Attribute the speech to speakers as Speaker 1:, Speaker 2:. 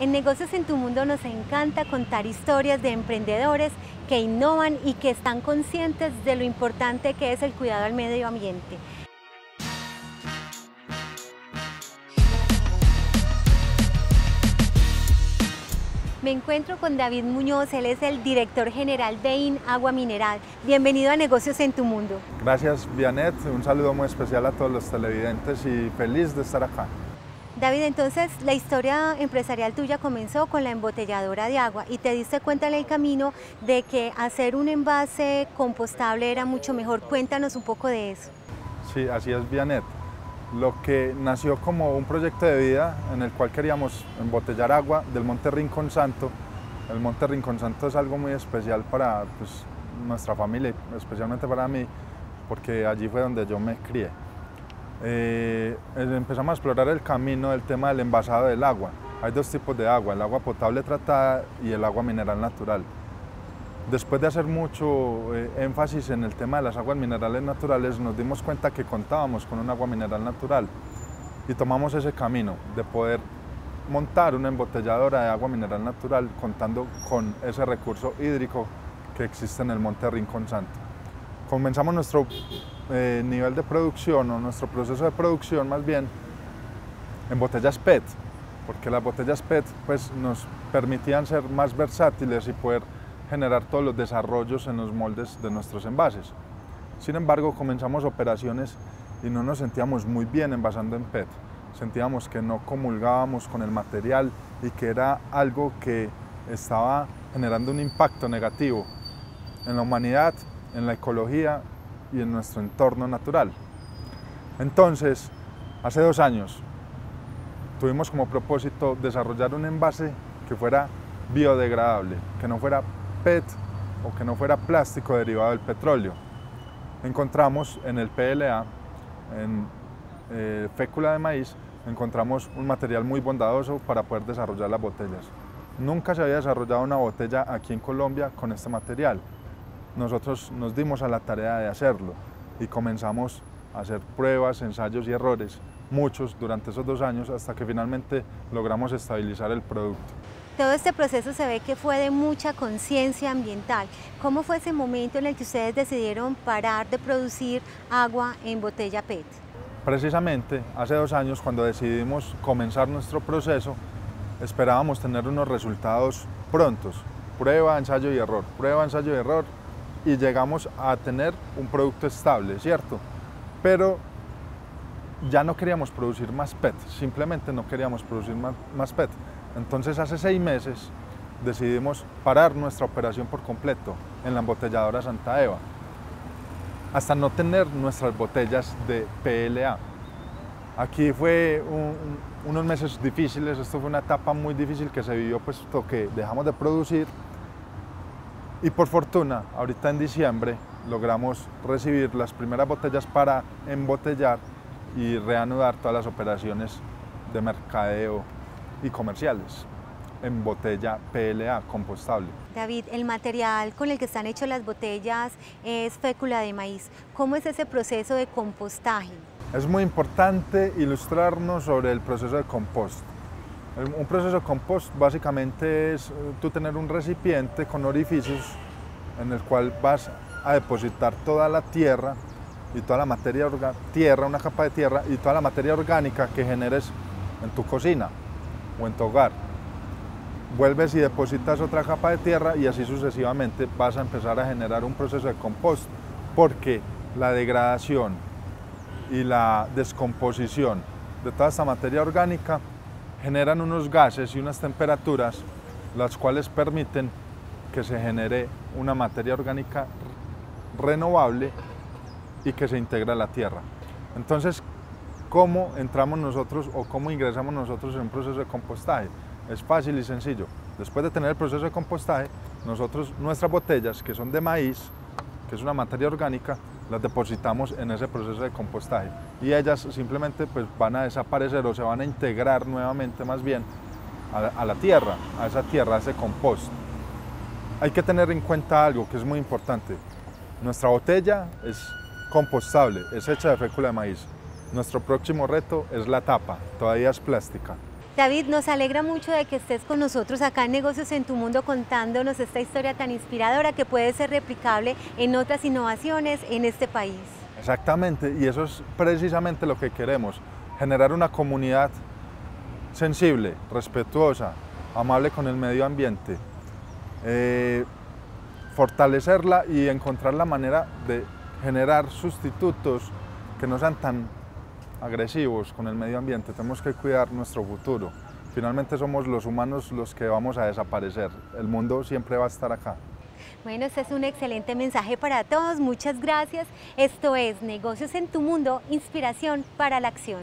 Speaker 1: En Negocios en tu Mundo nos encanta contar historias de emprendedores que innovan y que están conscientes de lo importante que es el cuidado al medio ambiente. Me encuentro con David Muñoz, él es el director general de IN Agua Mineral. Bienvenido a Negocios en tu Mundo.
Speaker 2: Gracias, Vianet. Un saludo muy especial a todos los televidentes y feliz de estar acá.
Speaker 1: David, entonces la historia empresarial tuya comenzó con la embotelladora de agua y te diste cuenta en el camino de que hacer un envase compostable era mucho mejor. Cuéntanos un poco de eso.
Speaker 2: Sí, así es, Vianet. Lo que nació como un proyecto de vida en el cual queríamos embotellar agua del Monte Rincón Santo. El Monte Rincón Santo es algo muy especial para pues, nuestra familia, especialmente para mí, porque allí fue donde yo me crié. Eh, empezamos a explorar el camino del tema del envasado del agua. Hay dos tipos de agua, el agua potable tratada y el agua mineral natural. Después de hacer mucho eh, énfasis en el tema de las aguas minerales naturales, nos dimos cuenta que contábamos con un agua mineral natural y tomamos ese camino de poder montar una embotelladora de agua mineral natural contando con ese recurso hídrico que existe en el Monte Rincón Santo. Comenzamos nuestro eh, nivel de producción o nuestro proceso de producción más bien en botellas PET, porque las botellas PET pues, nos permitían ser más versátiles y poder generar todos los desarrollos en los moldes de nuestros envases. Sin embargo, comenzamos operaciones y no nos sentíamos muy bien envasando en PET. Sentíamos que no comulgábamos con el material y que era algo que estaba generando un impacto negativo en la humanidad, en la ecología y en nuestro entorno natural. Entonces, hace dos años, tuvimos como propósito desarrollar un envase que fuera biodegradable, que no fuera PET o que no fuera plástico derivado del petróleo. Encontramos en el PLA, en eh, fécula de maíz, encontramos un material muy bondadoso para poder desarrollar las botellas. Nunca se había desarrollado una botella aquí en Colombia con este material nosotros nos dimos a la tarea de hacerlo y comenzamos a hacer pruebas, ensayos y errores, muchos durante esos dos años, hasta que finalmente logramos estabilizar el producto.
Speaker 1: Todo este proceso se ve que fue de mucha conciencia ambiental. ¿Cómo fue ese momento en el que ustedes decidieron parar de producir agua en botella PET?
Speaker 2: Precisamente hace dos años cuando decidimos comenzar nuestro proceso, esperábamos tener unos resultados prontos. Prueba, ensayo y error, prueba, ensayo y error, y llegamos a tener un producto estable, ¿cierto? Pero ya no queríamos producir más PET, simplemente no queríamos producir más, PET. Entonces hace seis meses decidimos parar nuestra operación por completo en la embotelladora Santa Eva, hasta no tener nuestras botellas de PLA. Aquí fue unos meses difíciles, esto fue una etapa muy difícil que se vivió puesto que dejamos de producir y por fortuna, ahorita en diciembre logramos recibir las primeras botellas para embotellar y reanudar todas las operaciones de mercadeo y comerciales en botella PLA compostable.
Speaker 1: David, el material con el que están hechas las botellas es fécula de maíz. ¿Cómo es ese proceso de compostaje?
Speaker 2: Es muy importante ilustrarnos sobre el proceso de compost. Un proceso compost básicamente es eh, tú tener un recipiente con orificios en el cual vas a depositar toda la tierra y toda la materia orgánica, tierra, una capa de tierra y toda la materia orgánica que generes en tu cocina o en tu hogar. Vuelves y depositas otra capa de tierra y así sucesivamente vas a empezar a generar un proceso de compost porque la degradación y la descomposición de toda esta materia orgánica generan unos gases y unas temperaturas las cuales permiten que se genere una materia orgánica renovable y que se integra a la tierra. Entonces, ¿cómo entramos nosotros o cómo ingresamos nosotros en un proceso de compostaje? Es fácil y sencillo. Después de tener el proceso de compostaje, nosotros nuestras botellas, que son de maíz, que es una materia orgánica, las depositamos en ese proceso de compostaje y ellas simplemente pues, van a desaparecer o se van a integrar nuevamente más bien a, la tierra, a esa tierra, a ese compost. Hay que tener en cuenta algo que es muy importante. Nuestra botella es compostable, es hecha de fécula de maíz. Nuestro próximo reto es la tapa, todavía es plástica.
Speaker 1: David, nos alegra mucho de que estés con nosotros acá en Negocios en tu Mundo contándonos esta historia tan inspiradora que puede ser replicable en otras innovaciones en este país.
Speaker 2: Exactamente, y eso es precisamente lo que queremos, generar una comunidad sensible, respetuosa, amable con el medio ambiente, eh, fortalecerla y encontrar la manera de generar sustitutos que no sean tan agresivos con el medio ambiente. Tenemos que cuidar nuestro futuro. Finalmente somos los humanos los que vamos a desaparecer. El mundo siempre va a estar acá.
Speaker 1: Bueno, este es un excelente mensaje para todos. Muchas gracias. Esto es Negocios en tu Mundo, inspiración para la acción.